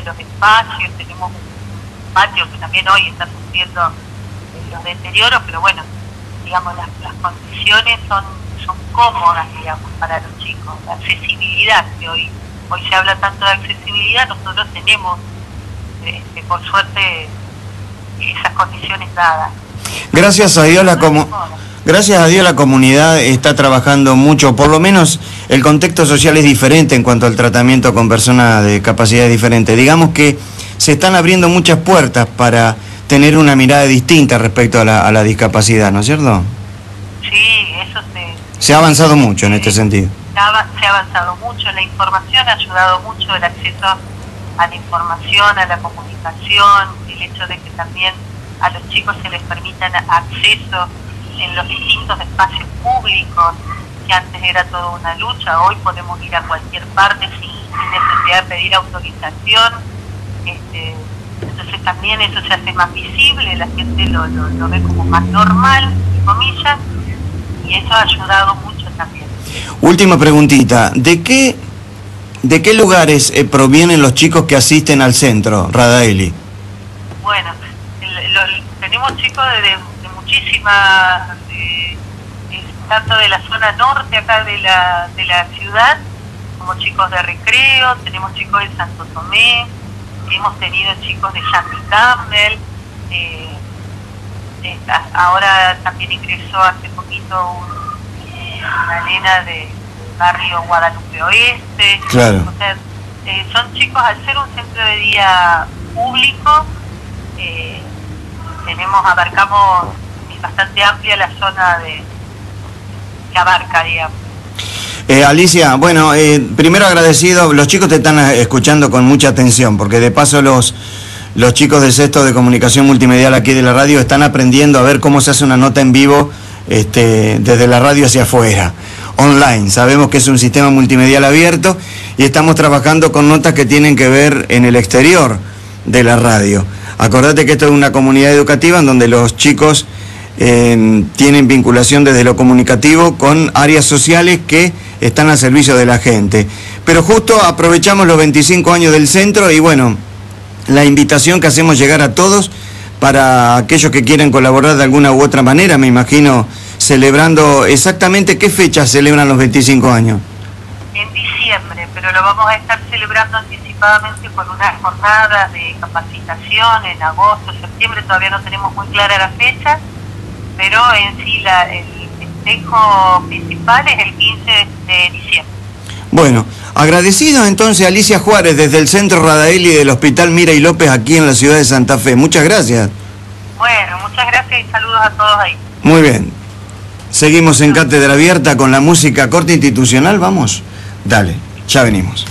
los espacios, tenemos un patio que también hoy está sufriendo los deterioros, pero bueno, digamos, las, las condiciones son, son cómodas, digamos, para los chicos. La accesibilidad, que hoy, hoy se habla tanto de accesibilidad, nosotros tenemos, este, por suerte, esas condiciones dadas. Gracias a Dios la como Gracias a Dios la comunidad está trabajando mucho, por lo menos el contexto social es diferente en cuanto al tratamiento con personas de capacidades diferentes. Digamos que se están abriendo muchas puertas para tener una mirada distinta respecto a la, discapacidad, ¿no es cierto? Sí, eso se... Se ha avanzado mucho en este sentido. Se ha, avanzado mucho, la información ha ayudado mucho, el acceso a la información, a la comunicación, el hecho de que también a los chicos se les permitan acceso en los distintos espacios públicos, que antes era toda una lucha, hoy podemos ir a cualquier parte sin, necesidad de pedir autorización. Este, entonces también eso se hace más visible, la gente lo, lo, ve como más normal, comillas, y eso ha ayudado mucho también. Última preguntita, ¿de qué, de qué lugares eh, provienen los chicos que asisten al centro, Radaeli? Bueno, tenemos chicos de muchísimas, eh, tanto de la zona norte acá de la, de la ciudad, como chicos de recreo, tenemos chicos de Santo Tomé, hemos tenido chicos de Shanty Campbell, eh, ahora también ingresó hace poquito una nena de barrio Guadalupe Oeste. Claro. Eh, son chicos, al ser un centro de día público, tenemos, abarcamos bastante amplia la zona de que abarca, digamos. Eh, Alicia, bueno, eh, primero agradecido, los chicos te están escuchando con mucha atención, porque de paso los, los chicos del sexto de comunicación multimedial aquí de la radio están aprendiendo a ver cómo se hace una nota en vivo este, desde la radio hacia afuera, online. Sabemos que es un sistema multimedial abierto y estamos trabajando con notas que tienen que ver en el exterior de la radio. Acordate que esto es una comunidad educativa en donde los chicos tienen vinculación desde lo comunicativo con áreas sociales que están al servicio de la gente. Pero justo aprovechamos los 25 años del centro y bueno, la invitación que hacemos llegar a todos para aquellos que quieren colaborar de alguna u otra manera, me imagino, celebrando exactamente qué fecha celebran los 25 años. En diciembre, pero lo vamos a estar celebrando anticipadamente con unas jornadas de capacitación en agosto, septiembre, todavía no tenemos muy clara la fecha pero en sí la, el festejo principal es el 15 de diciembre. Bueno, agradecido entonces Alicia Juárez desde el Centro Radaeli del Hospital Mira y López aquí en la ciudad de Santa Fe. Muchas gracias. Bueno, muchas gracias y saludos a todos ahí. Muy bien. Seguimos en Cátedra Abierta con la música corte institucional, vamos. Dale, ya venimos.